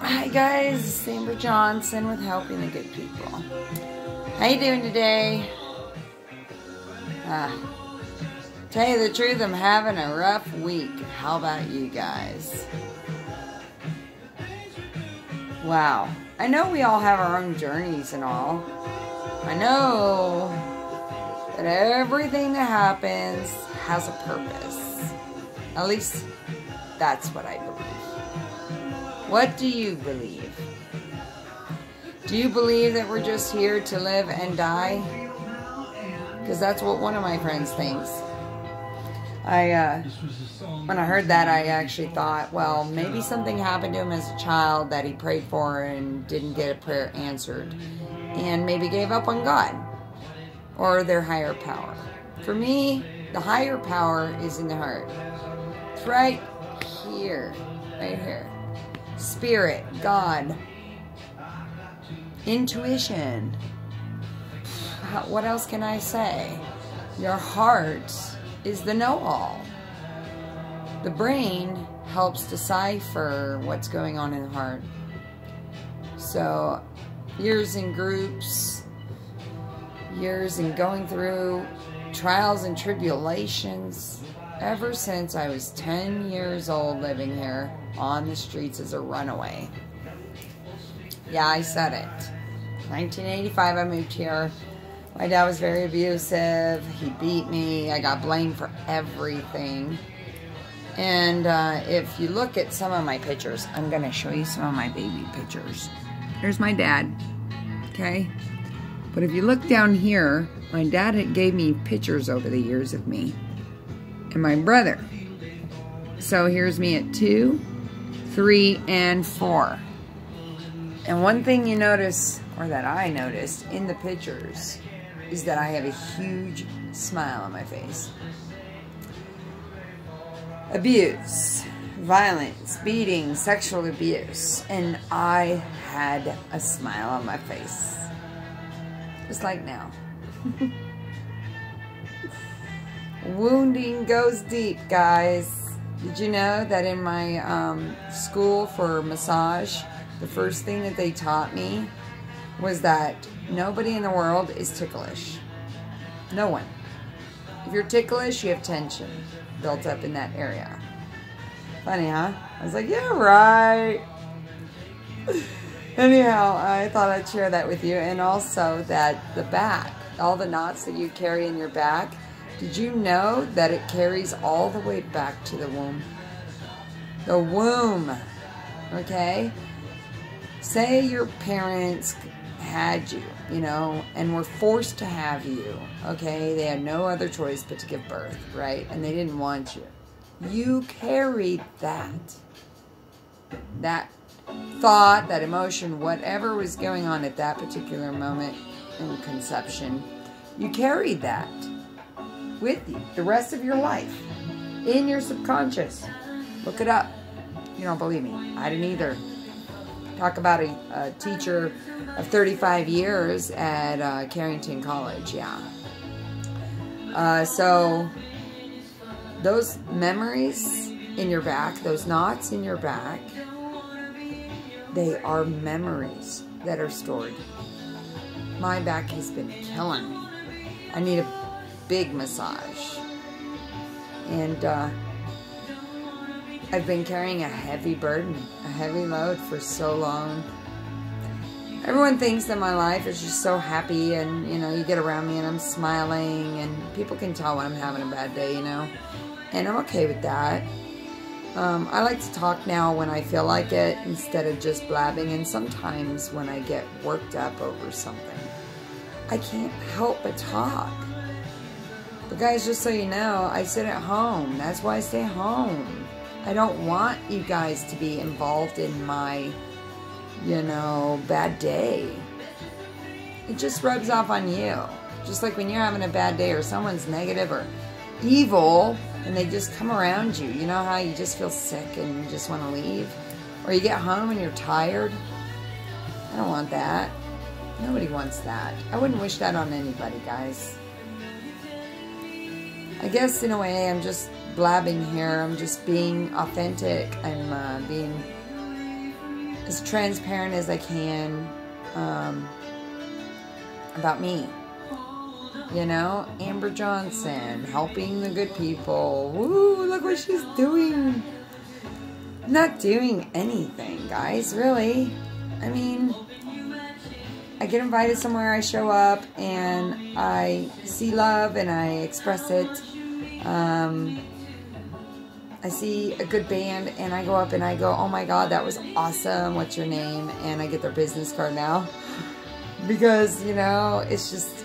Hi guys, Amber Johnson with Helping the Good People. How you doing today? Uh, tell you the truth, I'm having a rough week. How about you guys? Wow. I know we all have our own journeys and all. I know that everything that happens has a purpose. At least that's what I believe. What do you believe? Do you believe that we're just here to live and die? Because that's what one of my friends thinks. I, uh, when I heard that, I actually thought, well, maybe something happened to him as a child that he prayed for and didn't get a prayer answered, and maybe gave up on God or their higher power. For me, the higher power is in the heart. It's right here, right here. Spirit, God, intuition. What else can I say? Your heart is the know all. The brain helps decipher what's going on in the heart. So, years in groups, years in going through trials and tribulations, ever since I was 10 years old living here on the streets as a runaway. Yeah, I said it. 1985, I moved here. My dad was very abusive. He beat me. I got blamed for everything. And uh, if you look at some of my pictures, I'm going to show you some of my baby pictures. There's my dad, okay? But if you look down here, my dad gave me pictures over the years of me and my brother. So here's me at two, three, and four. And one thing you notice, or that I noticed in the pictures, is that I have a huge smile on my face. Abuse, violence, beating, sexual abuse, and I had a smile on my face. Just like now. Wounding goes deep, guys. Did you know that in my um, school for massage, the first thing that they taught me was that nobody in the world is ticklish. No one. If you're ticklish, you have tension built up in that area. Funny, huh? I was like, yeah, right. Anyhow, I thought I'd share that with you. And also that the back, all the knots that you carry in your back, did you know that it carries all the way back to the womb? The womb, okay? Say your parents had you, you know, and were forced to have you, okay? They had no other choice but to give birth, right? And they didn't want you. You carried that. That thought, that emotion, whatever was going on at that particular moment in conception, you carried that with you the rest of your life in your subconscious. Look it up. You don't believe me. I didn't either. Talk about a, a teacher of 35 years at uh, Carrington College. Yeah. Uh, so those memories in your back, those knots in your back, they are memories that are stored. My back has been killing me. I need a big massage. And uh, I've been carrying a heavy burden, a heavy load for so long. Everyone thinks that my life is just so happy and, you know, you get around me and I'm smiling and people can tell when I'm having a bad day, you know. And I'm okay with that. Um, I like to talk now when I feel like it instead of just blabbing and sometimes when I get worked up over something. I can't help but talk. But guys, just so you know, I sit at home. That's why I stay home. I don't want you guys to be involved in my, you know, bad day. It just rubs off on you. Just like when you're having a bad day or someone's negative or evil and they just come around you. You know how you just feel sick and you just want to leave? Or you get home and you're tired? I don't want that. Nobody wants that. I wouldn't wish that on anybody, guys. I guess in a way I'm just blabbing here. I'm just being authentic. I'm uh, being as transparent as I can um, about me. You know, Amber Johnson helping the good people. Woo, look what she's doing. Not doing anything, guys, really. I mean, I get invited somewhere, I show up, and I see love and I express it. Um, I see a good band and I go up and I go, oh my god, that was awesome. What's your name? And I get their business card now. because, you know, it's just,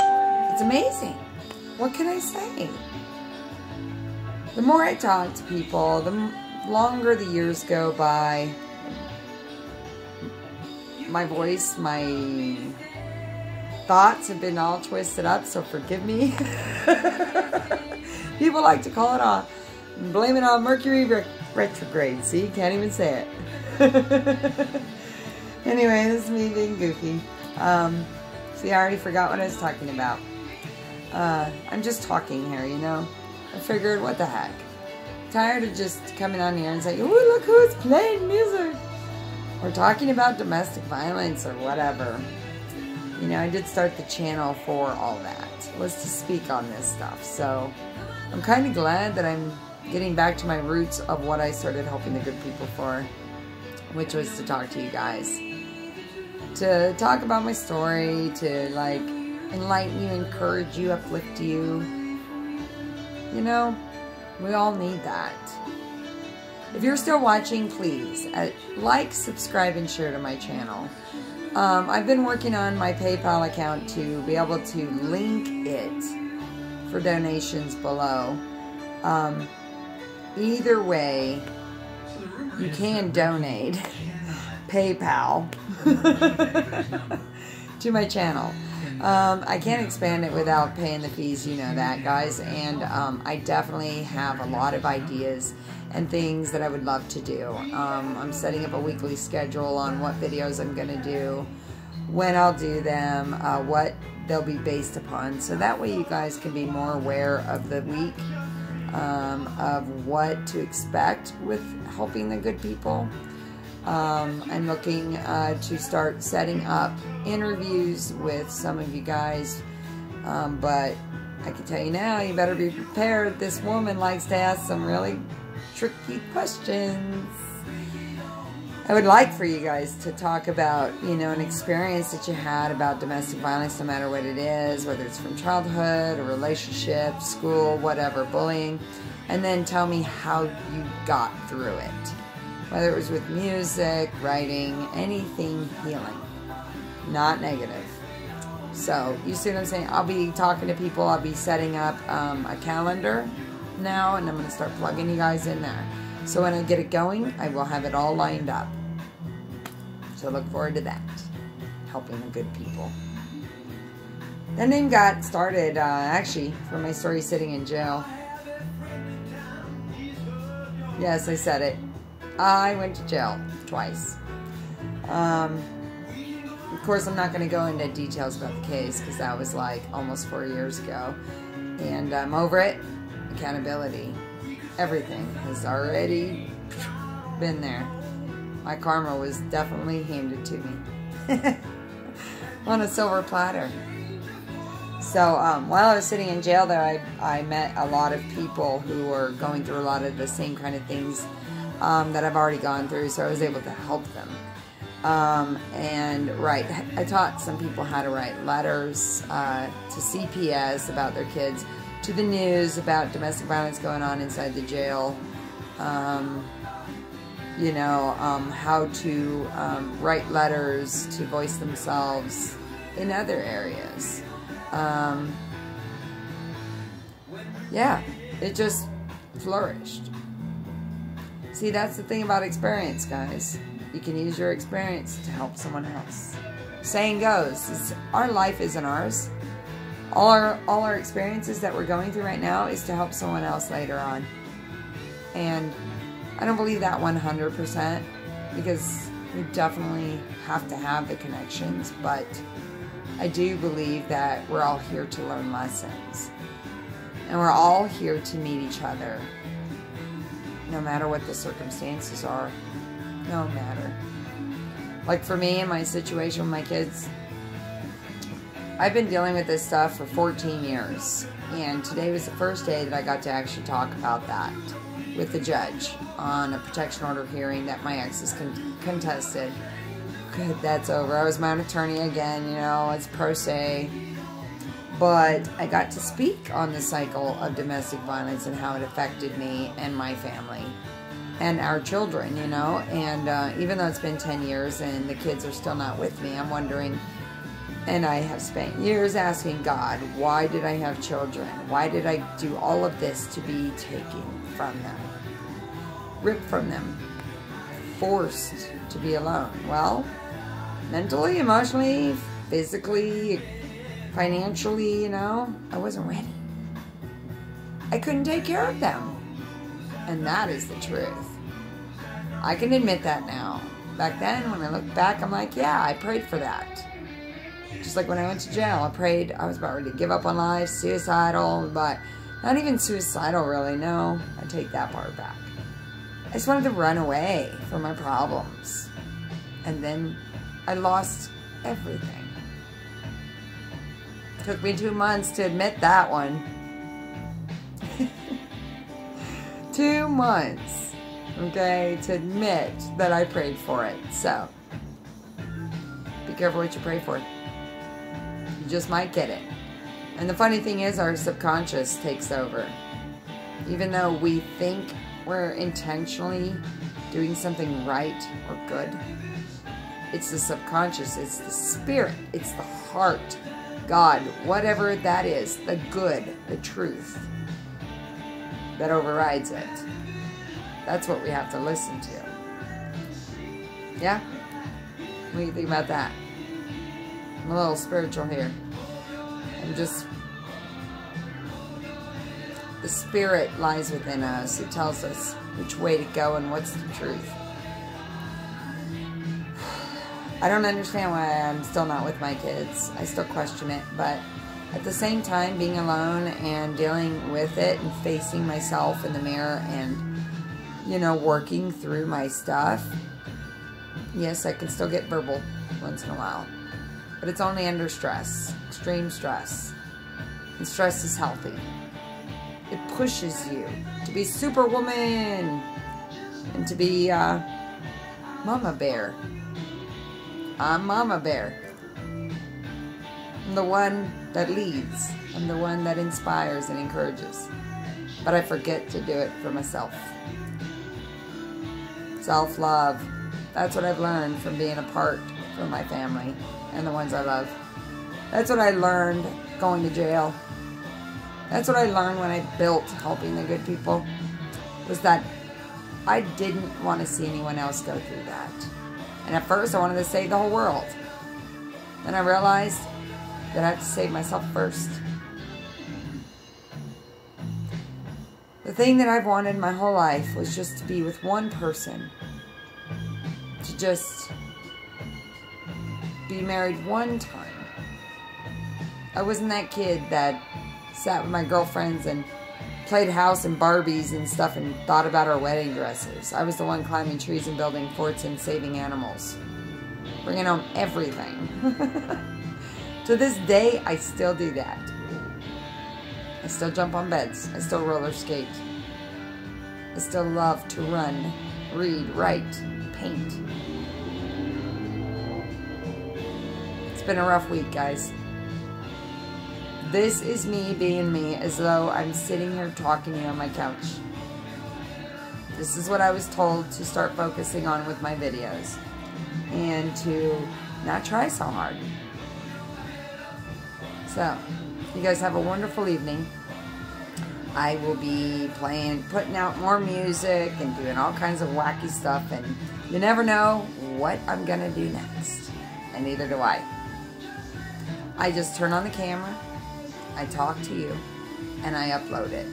it's amazing. What can I say? The more I talk to people, the longer the years go by, my voice, my thoughts have been all twisted up, so forgive me. People like to call it off Blame it on Mercury re retrograde. See, can't even say it. anyway, this is me being goofy. Um, see, I already forgot what I was talking about. Uh, I'm just talking here, you know. I figured, what the heck. Tired of just coming on here and saying, oh, look who's playing music. Or talking about domestic violence or whatever. You know, I did start the channel for all that. Was to speak on this stuff. So, I'm kind of glad that I'm getting back to my roots of what I started helping the good people for, which was to talk to you guys. To talk about my story, to like enlighten you, encourage you, uplift you. You know, we all need that. If you're still watching, please uh, like, subscribe, and share to my channel. Um, I've been working on my PayPal account to be able to link it for donations below. Um, either way, you can donate PayPal to my channel. Um, I can't expand it without paying the fees, you know that, guys. And um, I definitely have a lot of ideas and things that I would love to do. Um, I'm setting up a weekly schedule on what videos I'm going to do, when I'll do them, uh, what they'll be based upon. So that way you guys can be more aware of the week um, of what to expect with helping the good people. Um, I'm looking uh, to start setting up interviews with some of you guys, um, but I can tell you now, you better be prepared. This woman likes to ask some really tricky questions. I would like for you guys to talk about, you know, an experience that you had about domestic violence, no matter what it is, whether it's from childhood, a relationship, school, whatever, bullying, and then tell me how you got through it. Whether it was with music, writing, anything healing, not negative. So, you see what I'm saying? I'll be talking to people, I'll be setting up um, a calendar now, and I'm going to start plugging you guys in there. So when I get it going, I will have it all lined up. So look forward to that. Helping the good people. That name got started, uh, actually, from my story sitting in jail. Yes, I said it. I went to jail twice. Um, of course, I'm not going to go into details about the case because that was like almost four years ago. And I'm over it. Accountability. Everything has already been there my karma was definitely handed to me on a silver platter. So um, while I was sitting in jail there, I, I met a lot of people who were going through a lot of the same kind of things um, that I've already gone through, so I was able to help them. Um, and write, I taught some people how to write letters uh, to CPS about their kids, to the news about domestic violence going on inside the jail. Um, you know, um, how to um, write letters to voice themselves in other areas. Um, yeah, it just flourished. See, that's the thing about experience, guys. You can use your experience to help someone else. Saying goes, our life isn't ours. All our all our experiences that we're going through right now is to help someone else later on. And I don't believe that 100% because we definitely have to have the connections, but I do believe that we're all here to learn lessons. And we're all here to meet each other, no matter what the circumstances are. no matter. Like for me and my situation with my kids, I've been dealing with this stuff for 14 years. And today was the first day that I got to actually talk about that with the judge on a protection order hearing that my ex is con- contested. Good, that's over. I was my own attorney again, you know, it's pro se. But I got to speak on the cycle of domestic violence and how it affected me and my family and our children, you know. And uh, even though it's been 10 years and the kids are still not with me, I'm wondering, and I have spent years asking God, why did I have children? Why did I do all of this to be taken from them, ripped from them, forced to be alone? Well, mentally, emotionally, physically, financially, you know, I wasn't ready. I couldn't take care of them. And that is the truth. I can admit that now. Back then, when I look back, I'm like, yeah, I prayed for that. Just like when I went to jail, I prayed, I was about ready to give up on life, suicidal, but not even suicidal, really. No, I take that part back. I just wanted to run away from my problems. And then I lost everything. Took me two months to admit that one. two months, okay, to admit that I prayed for it. So, be careful what you pray for. You just might get it. And the funny thing is, our subconscious takes over. Even though we think we're intentionally doing something right or good, it's the subconscious, it's the spirit, it's the heart, God, whatever that is, the good, the truth that overrides it. That's what we have to listen to. Yeah? What do you think about that? I'm a little spiritual here. I'm just. The spirit lies within us. It tells us which way to go and what's the truth. I don't understand why I'm still not with my kids. I still question it, but at the same time, being alone and dealing with it and facing myself in the mirror and, you know, working through my stuff, yes, I can still get verbal once in a while. But it's only under stress, extreme stress. And stress is healthy. It pushes you to be superwoman and to be uh, mama bear. I'm mama bear. I'm the one that leads. I'm the one that inspires and encourages. But I forget to do it for myself. Self love. That's what I've learned from being apart from my family and the ones I love. That's what I learned going to jail. That's what I learned when I built helping the good people. Was that I didn't want to see anyone else go through that. And at first I wanted to save the whole world. Then I realized that I have to save myself first. The thing that I've wanted my whole life was just to be with one person. To just be married one time. I wasn't that kid that sat with my girlfriends and played house and Barbies and stuff and thought about our wedding dresses. I was the one climbing trees and building forts and saving animals. Bringing home everything. to this day, I still do that. I still jump on beds. I still roller skate. I still love to run, read, write, paint. It's been a rough week, guys. This is me being me as though I'm sitting here talking to you on my couch. This is what I was told to start focusing on with my videos. And to not try so hard. So, you guys have a wonderful evening. I will be playing, putting out more music and doing all kinds of wacky stuff. And you never know what I'm going to do next. And neither do I. I just turn on the camera, I talk to you, and I upload it.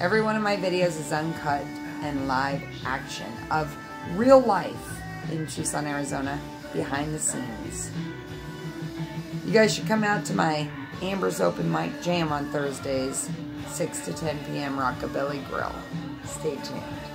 Every one of my videos is uncut and live action of real life in Tucson, Arizona, behind the scenes. You guys should come out to my Amber's Open Mic Jam on Thursdays, 6 to 10 p.m. Rockabilly Grill. Stay tuned.